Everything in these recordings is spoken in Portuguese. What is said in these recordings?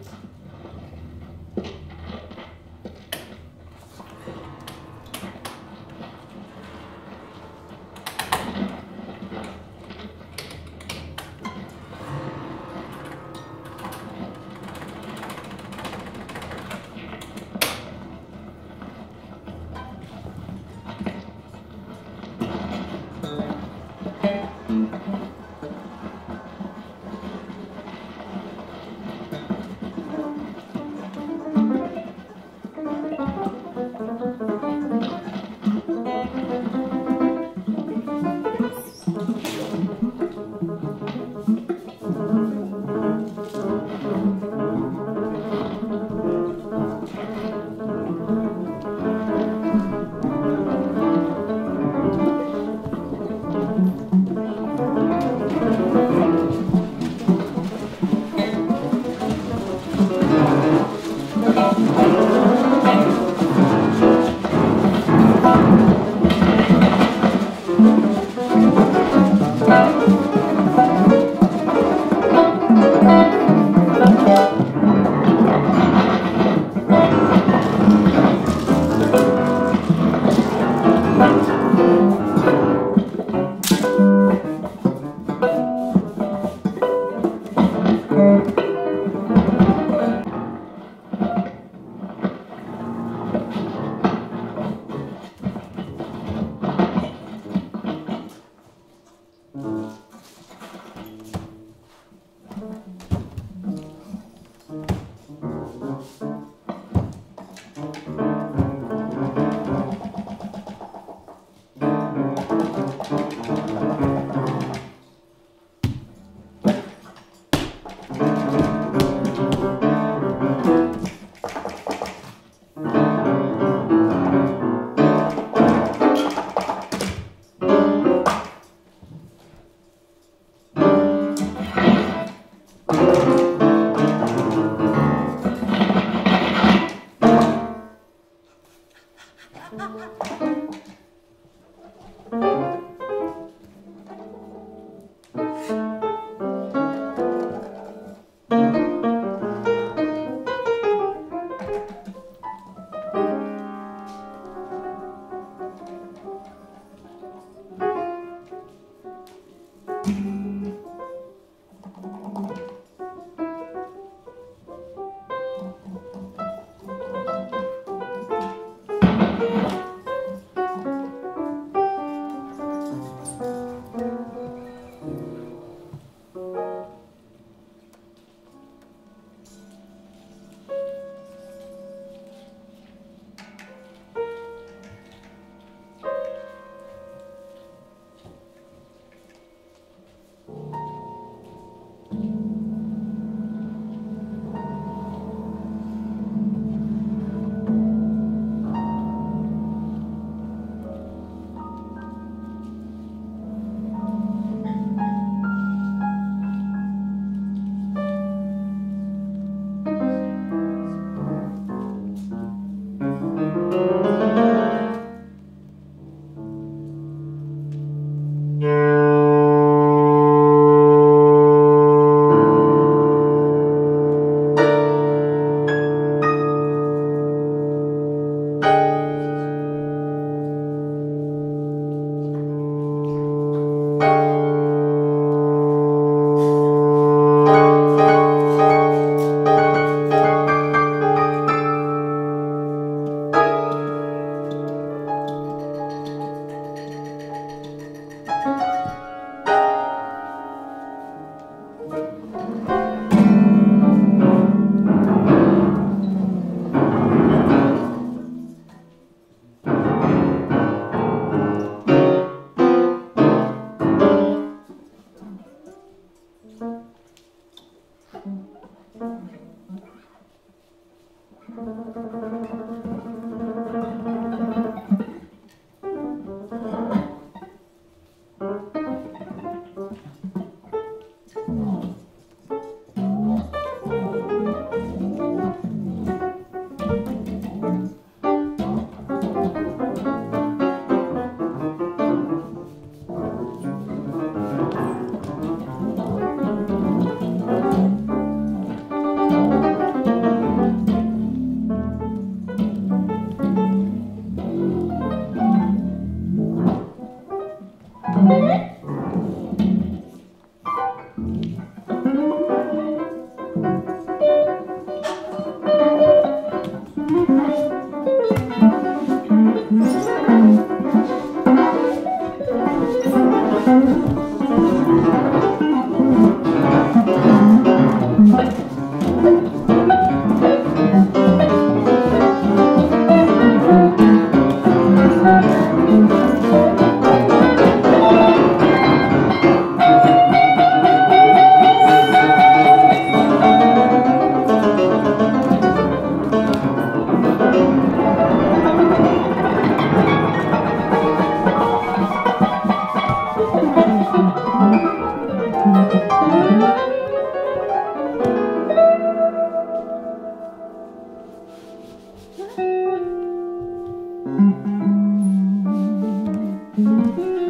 Yeah.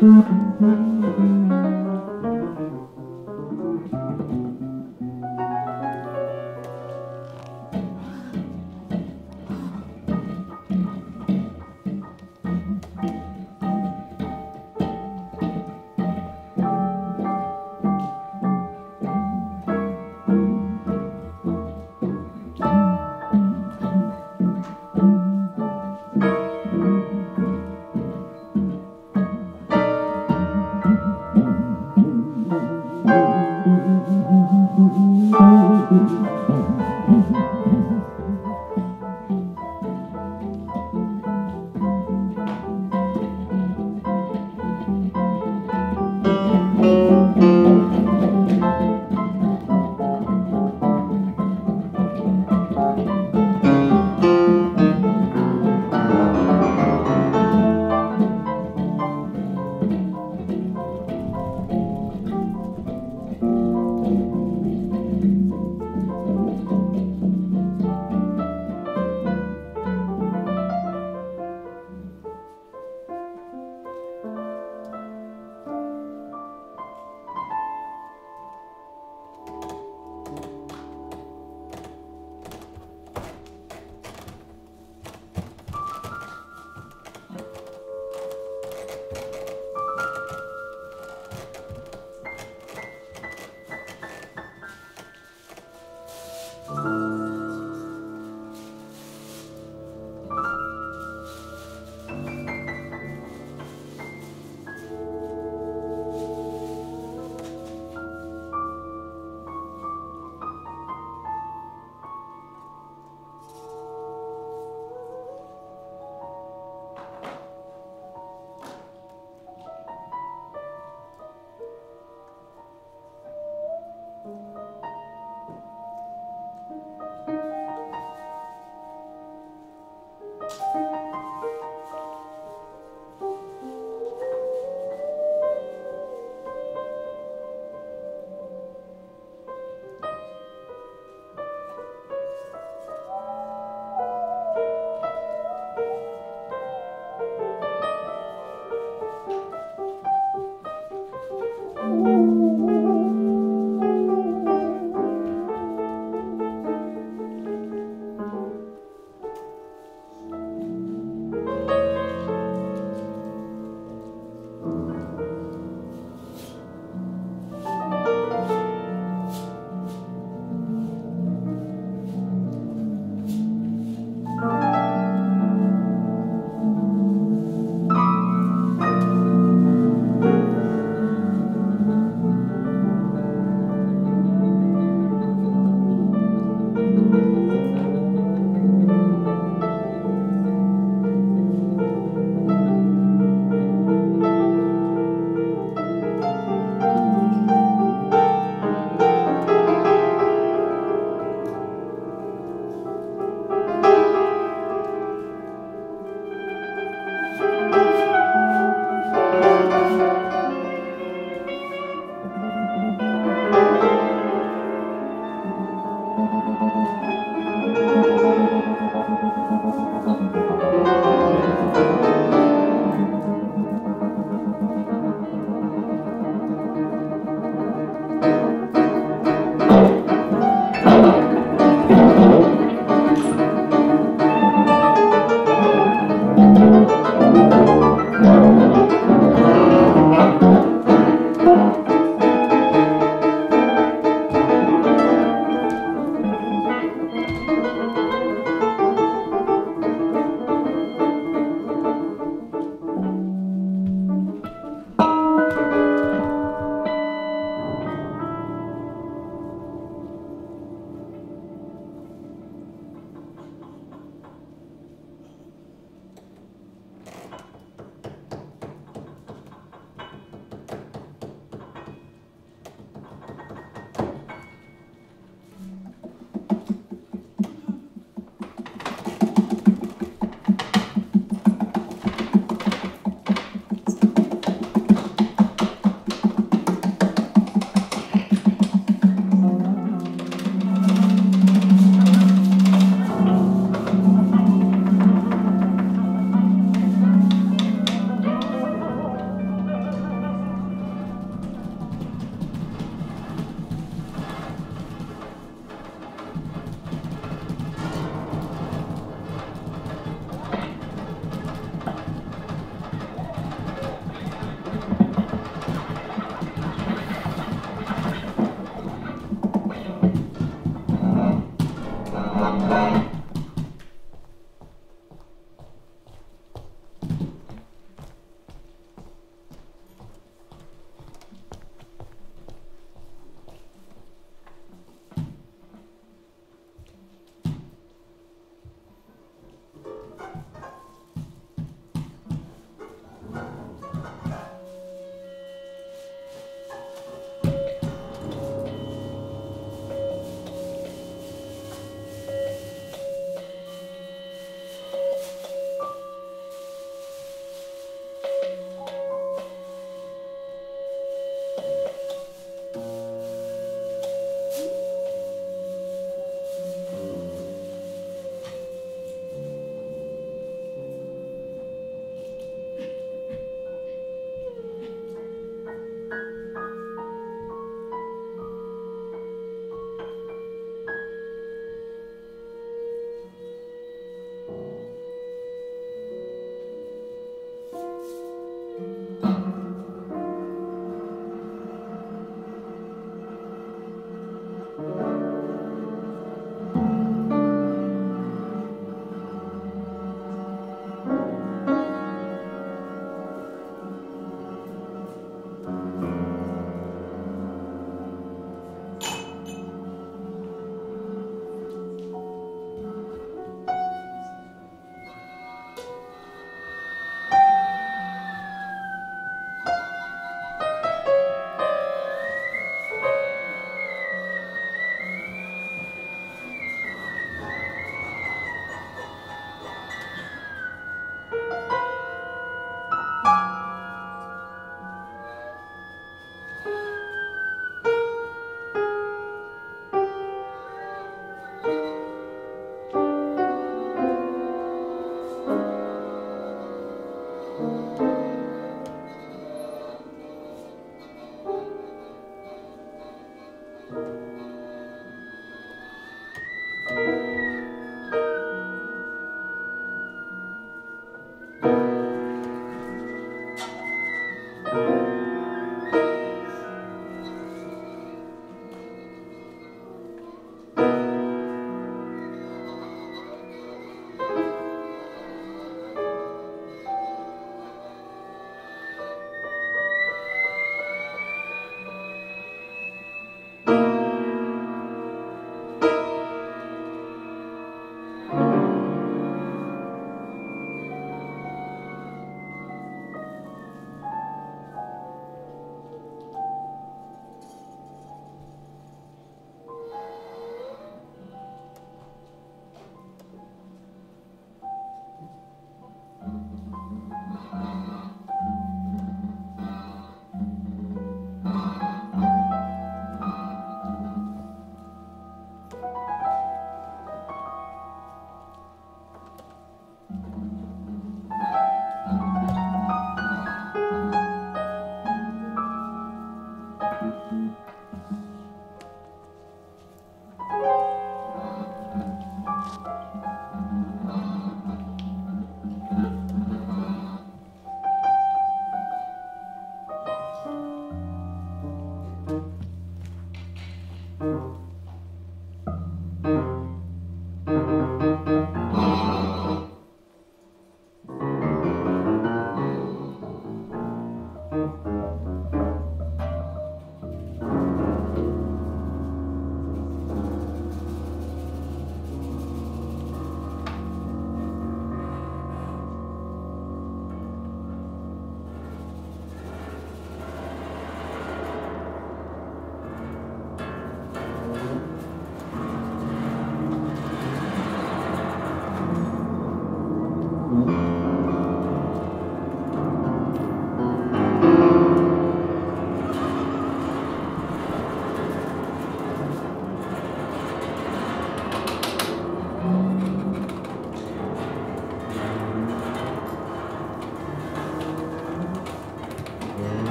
Música